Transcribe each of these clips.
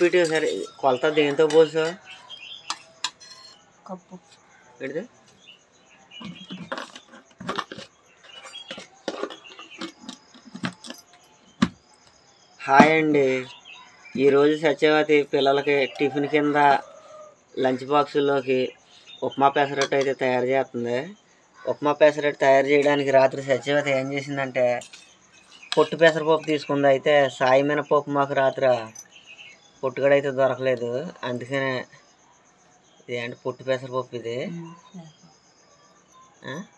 ఇటు సరే కొలత దేంతో పోసా? కప్పు. పెడితే హాయ్ అండి. ఈరోజు సత్యవతి పిల్లలకి టిఫిన్ కింద లంచ్ బాక్సుల్లోకి ఉప్మా పెసరట్టు అయితే తయారు చేస్తుంది. ఉప్మా పెసరట్టు తయారు చేయడానికి రాత్రి సత్యవతి ఏం చేసిందంటే పొట్టు పెసరపప్పు తీసుకుంది. అయితే సాయి మినపప్పు మాకు రాత్రి పొట్టుగడ అయితే దొరకలేదు. అందుకనే ఇది అంటే పొట్టు పెసరపప్పు ఇది?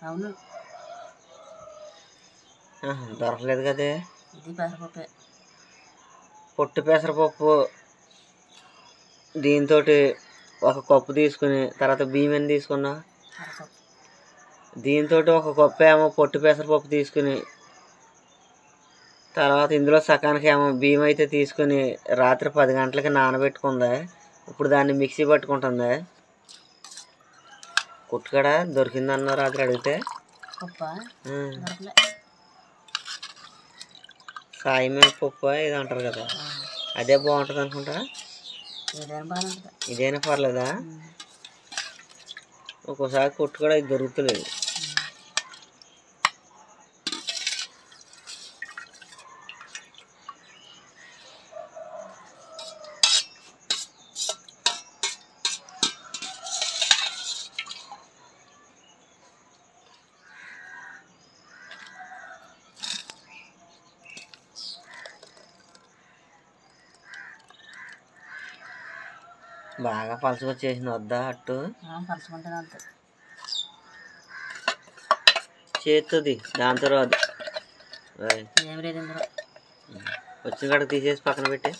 అవును. దొరకలేదు కదే. ఇది పెసరపప్పే పొట్టు పెసరపప్పు దీంతో ఒక కప్పు తీసుకుని తర్వాత బియ్యం ఎన్ని తీసుకున్నా దీంతో ఒక కప్పు ఏమో పొట్టు పెసరపప్పు తీసుకుని తర్వాత ఇందులో సకానికి ఏమో బియ్యం అయితే తీసుకుని రాత్రి పది గంటలకి నానబెట్టుకుంది. ఇప్పుడు దాన్ని మిక్సీ పట్టుకుంటుంది. కుట్టుకడ దొరికిందన్న రాత్రి అడిగితే. పప్ప? ఆ, దొరకలే. సాయి మీద పప్పు ఇది అంటారు కదా. అదే బాగుంటుంది అనుకుంటా. ఇదేనా పర్లేదా. ఒక్కోసారి కొట్టు కూడా ఇది దొరుకుతలేదు. బాగా పలసకొచ్చేసింది వద్దా అట్టు? అంతే చేస్తుంది ఏం లేదు ఇందులో. వచ్చిన కాడకు తీసేసి పక్కన పెట్టి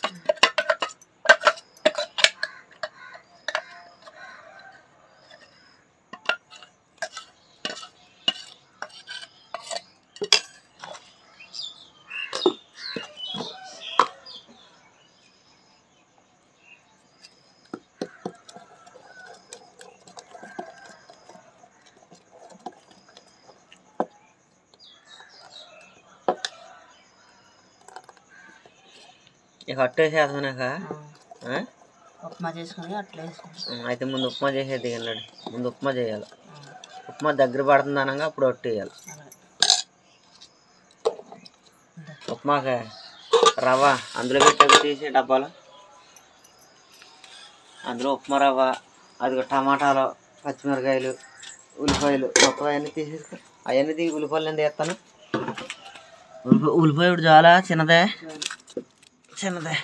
ఇక అట్టు ఉప్మా చేసుకుని అట్లా అయితే ముందు ఉప్మా చేసేది వెళ్ళండి ముందు ఉప్మా చేయాలి. ఉప్మా దగ్గర పడుతుంది అనగా అప్పుడు అట్టు వేయాలి. ఉప్మాక రవ్వ అందులో పెట్టాక తీసి డబ్బాలో. అందులో ఉప్మా రవ్వ అది టమాటాలు పచ్చిమిరకాయలు ఉల్లిపాయలు మొత్తం అవన్నీ తీసేసుకో. అవన్నీ తీసి ఉల్లిపాయలు నేను తీస్తాను ఉల్లిపాయ ఉల్లిపాయ ఇప్పుడు చాలా చిన్నదే. చిన్నదే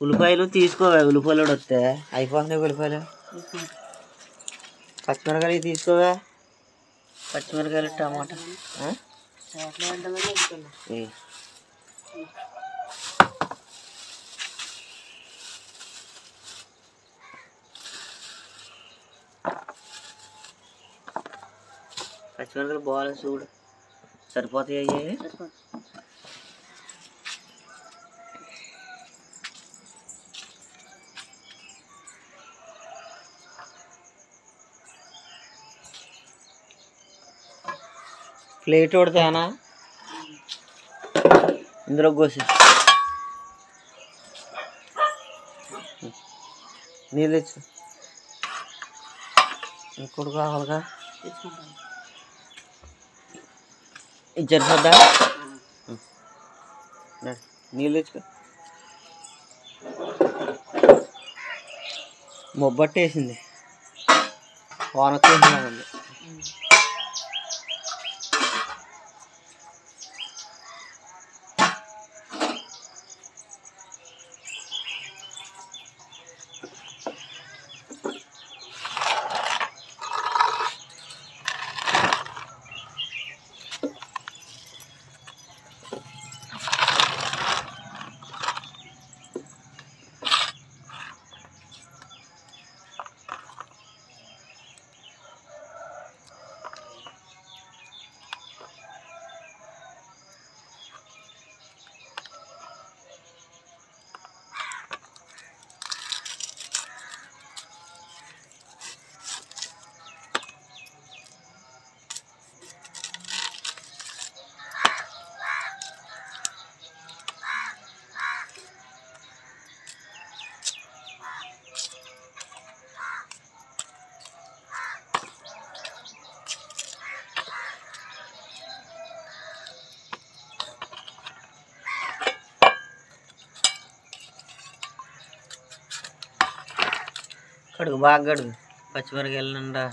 ఉల్లిపాయలు తీసుకోవా ఉల్లిపాయలు కూడా వస్తే అయిపోతున్నాయి ఉల్లిపాయలు. పచ్చిమిరకాయలు తీసుకోవా. పచ్చిమిరకాయలు టమాటా. పచ్చిమిరకాయలు బాగా చూడు సరిపోతాయి అయ్యి సరిపోతుంది ప్లేట్ కొడతానా ఇందులో కోసి నీళ్ళు తెచ్చు ఇంకోటి కావాలిగా తీసుకుంటాం ఇచ్చారు సరిపోద్దా నీళ్ళు తెచ్చుకో. మొబ్బట్టేసింది వానొచ్చేసింది కడుగు బాగా కడుగు పచ్చిమిరకాయలు నిండా.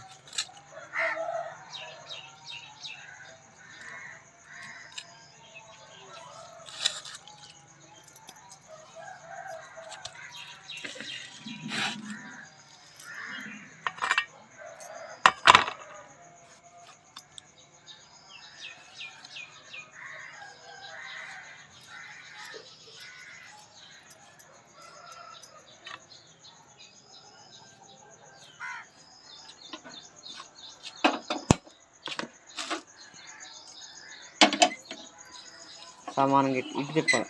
సమానంగా ఇటు ఇటు తిప్పాలి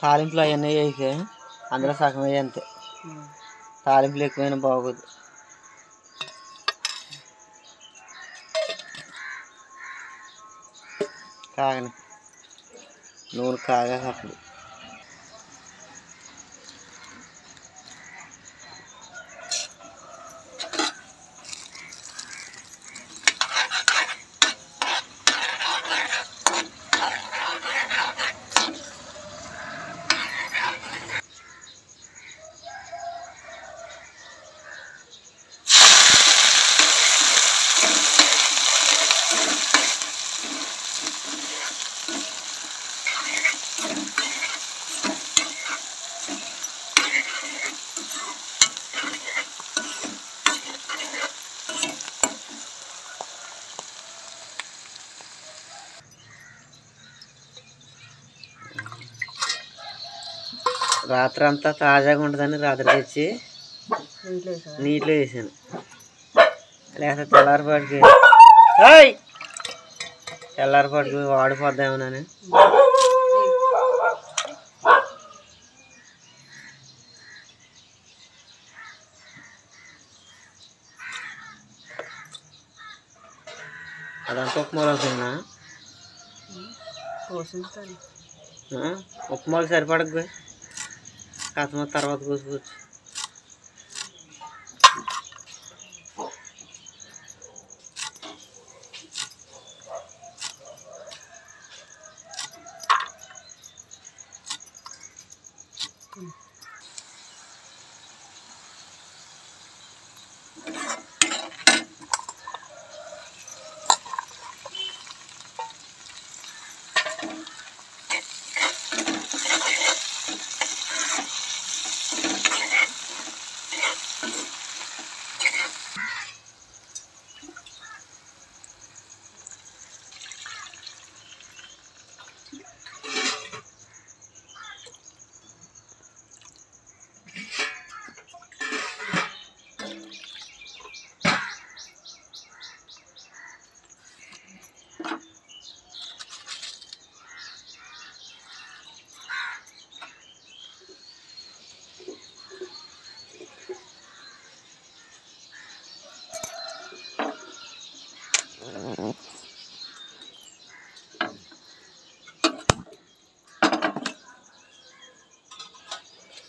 తాలింపులు అవన్నీ వేసే అందులో సగం వేయి అంతే. తాలింపులు ఎక్కువైనా బాగోదు. కాగని నూనె కాగా రాత్రి అంతా తాజాగా ఉంటుందని రాత్రి తెచ్చి? నీటిలో వేసాను. లేకపోతే తెల్లారిపాటికి! తెల్లారిపాటికి వాడిపోద్దామోనని అదంతా ఉప్మాలో అవుతుందా ఉప్మాలు సరిపడకు కథమ తర్వాత కోసుకోవచ్చు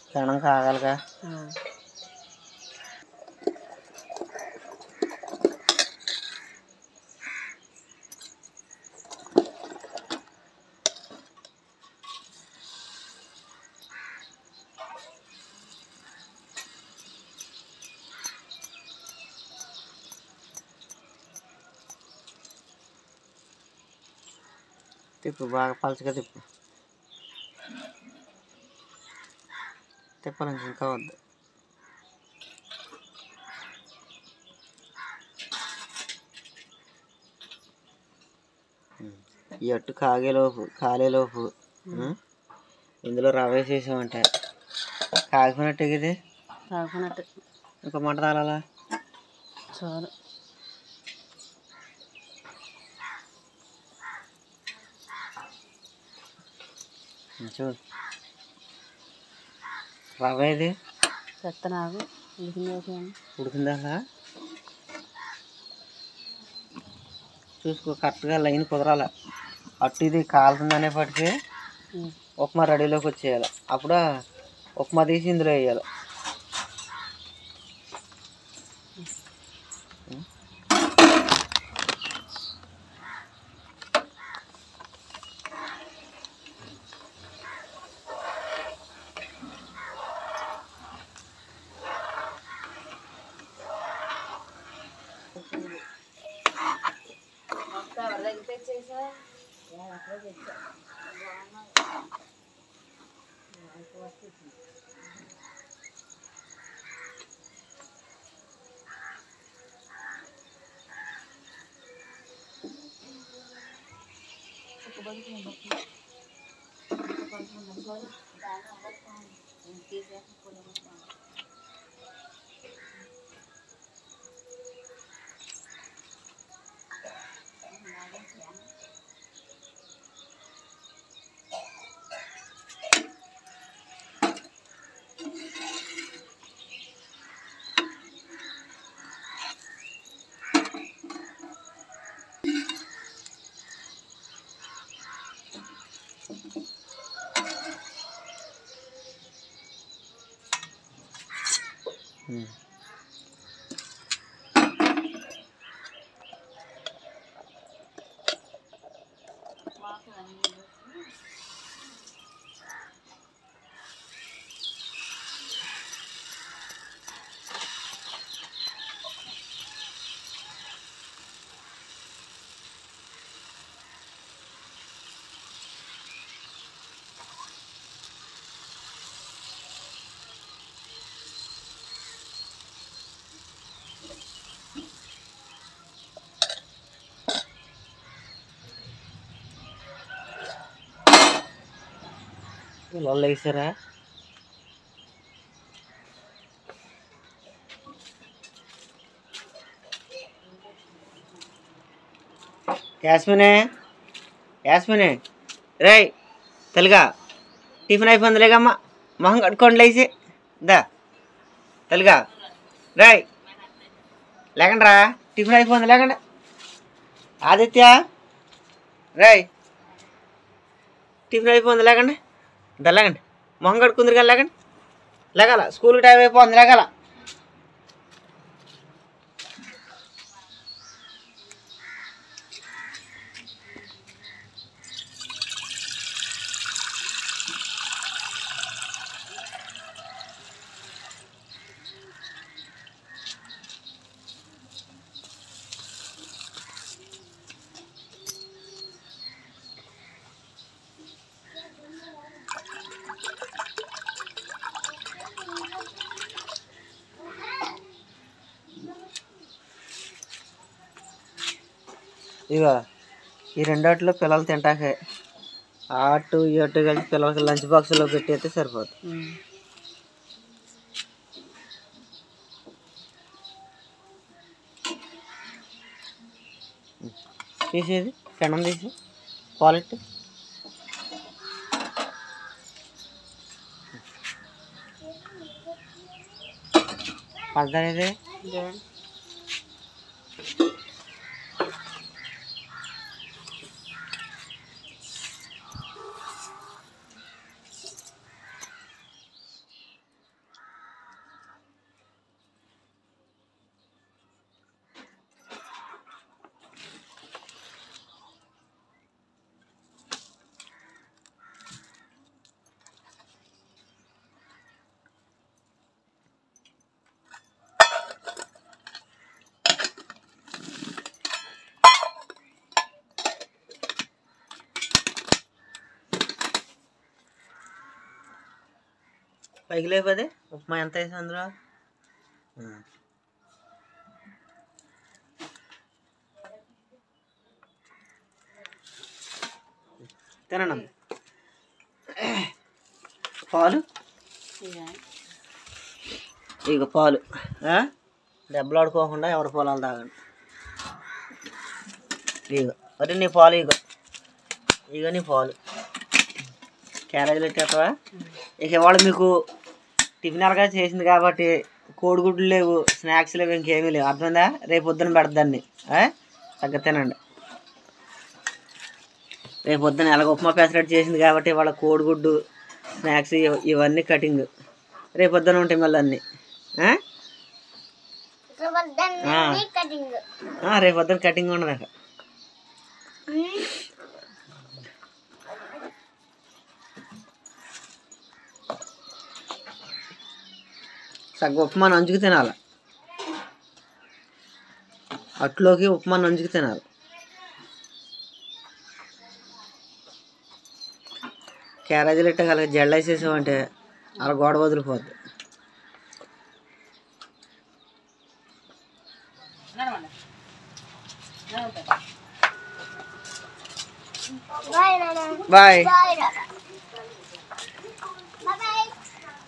క్షణం కాగలగా తిప్పు బాగా పలచగా తిప్పు తిప్పాలి ఇంకా వద్దు. ఈ అట్టు కాగేలోపు కాలేలోపు? ఇందులో రవ్వ వేసేసామంటే. కాగిపోయినట్టు ఇది తాగుకున్నట్టు ఇంకా మంట తాళాలా చాలు. చూడు. రవ్వ ఇది చెత్త నాకు ఉడికింది? చూసుకో కరెక్ట్గా లైన్ కుదరాల. అటు ఇది కాలుతుంది అనేప్పటికీ ఉప్మా రెడీలోకి వచ్చేయాలి. అప్పుడు ఉప్మా తీసి ఇందులో వేయాలి. చేసా అక్కడ తెచ్చా వస్తుంది balik mo ba? Kapag mo nang gawin, dahil ang ba't ko, hindi ko naman mm పిల్లలు వేసారా? యాస్మినే యాస్మినే. రే తెలుగా? టిఫిన్ అయిపోయింది అమ్మ. మొహం కట్టుకోండి లేచి. దా. తెలుగా? రేయ్. లేకండ్రా టిఫిన్ అయిపోయింది లేకండి. ఆదిత్య. రే టిఫిన్ అయిపోయింది లేకండి. దా లేకండి మొహం కడుక్కుందిరు కానీ లేకండి లేకాల స్కూల్కి టైం అయిపోతుంది లేగాల. ఇక ఈ రెండాటిలో పిల్లలు తింటాకే అటు ఇటు కలిసి పిల్లలకి లంచ్ బాక్స్లో పెట్టేస్తే సరిపోతుంది తీసేది పెనం తీసి క్వాలిటీ. పంచదార పైకి లేపదే ఉప్మా ఎంత వేసి అందులో? తినండి పాలు? ఇక పాలు. ఆ? దెబ్బలు ఆడుకోకుండా ఎవరి పొలాలు తాగండి ఇక మరి నీ పాలు ఇగో. ఇక నీ పాలు. క్యారేజీలు పెట్టేస్తావా ఇక ఇవాళ మీకు టిఫిన్ అలాగా చేసింది కాబట్టి కోడిగుడ్లు లేవు స్నాక్స్ లేవు ఇంకేమీ లేవు. అర్థమైందా? రేపు పొద్దున పెడదాన్ని తగ్గ తినండి రేపు పొద్దున ఎలాగ ఉప్మా పెసరట్టు చేసింది కాబట్టి వాళ్ళ కోడిగుడ్డు స్నాక్స్ ఇవ- ఇవన్నీ కటింగ్. రేపు పొద్దున ఉంటాయి మళ్ళీ అన్నీ. రేపు పొద్దున కటింగ్. ఉండదు సగ ఉప్మా నంజుకు తినాలి. అట్లోకి ఉప్మా నంజుకు తినాలి. క్యారేజీ ఇట్ట కలిగి జెళ్ళు వేసేసామంటే అలా గోడ వదిలిపోద్ది. Bye.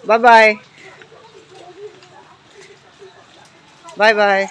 Bye bye. Bye bye